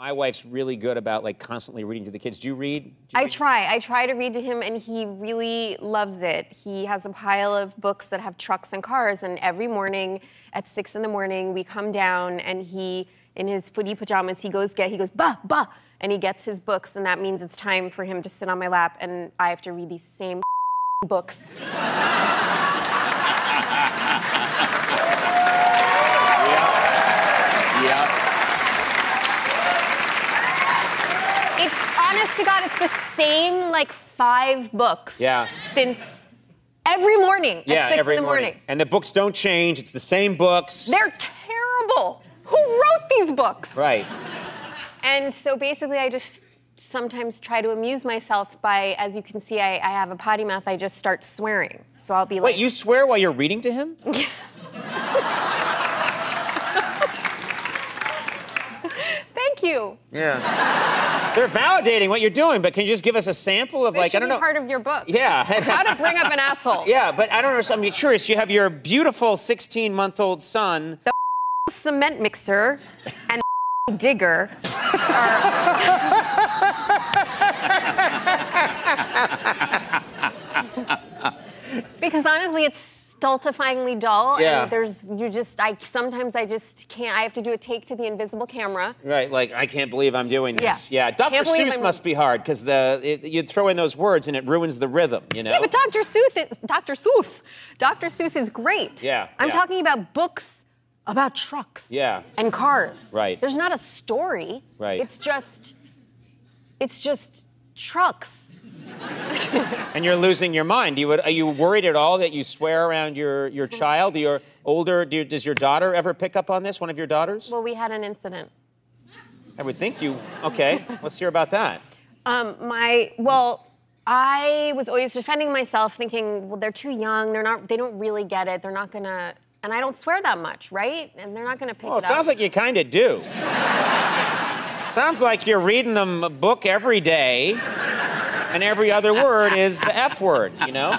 My wife's really good about like constantly reading to the kids. Do you read? Do you I read? try. I try to read to him, and he really loves it. He has a pile of books that have trucks and cars, and every morning at six in the morning, we come down, and he, in his footy pajamas, he goes get, he goes bah bah, and he gets his books, and that means it's time for him to sit on my lap, and I have to read these same books. Yeah. It's honest to God, it's the same like five books. Yeah. Since every morning Yeah, at six every in the morning. And the books don't change. It's the same books. They're terrible. Who wrote these books? right. And so basically, I just sometimes try to amuse myself by, as you can see, I, I have a potty mouth. I just start swearing. So I'll be like, Wait, you swear while you're reading to him? "Thank you." Yeah. They're validating what you're doing, but can you just give us a sample of This like I don't know? part of your book. yeah. How to bring up an asshole. yeah, but I don't understand. I'm curious. You have your beautiful 16-month-old son. The Cement mixer and digger are. because honestly, it's stultifyingly dull. Yeah. And there's you just I sometimes I just can't. I have to do a take to the invisible camera. Right, like I can't believe I'm doing this. Yeah. yeah. Dr. Can't Seuss I'm- must be hard because the it, you throw in those words and it ruins the rhythm. You know. Yeah, but Dr. Seuss, is, Dr. Seuss, Dr. Seuss is great. Yeah, I'm yeah. talking about books about trucks. Yeah. And cars. Right. There's not a story. Right. It's just, it's just trucks. And you're losing your mind. You would, are you worried at all that you swear around your, your child? Your older, do, does your daughter ever pick up on this? One of your daughters? Well, we had an incident. I would think you. Okay, let's hear about that. Um, my well, I was always defending myself, thinking, well, they're too young. They're not. They don't really get it. They're not gonna. And I don't swear that much, right? And they're not gonna pick Well, it it sounds up. like you kind of do. Sounds like you're reading them a book every day, and every other word is the F word. You know?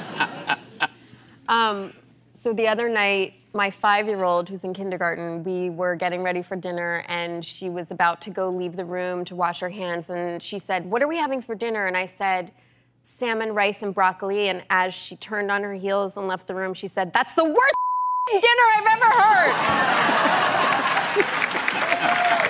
Um, so the other night, my five-year-old, who's in kindergarten, we were getting ready for dinner, and she was about to go leave the room to wash her hands, and she said, "What are we having for dinner?" And I said, "Salmon, rice, and broccoli." And as she turned on her heels and left the room, she said, "That's the worst dinner I've ever heard."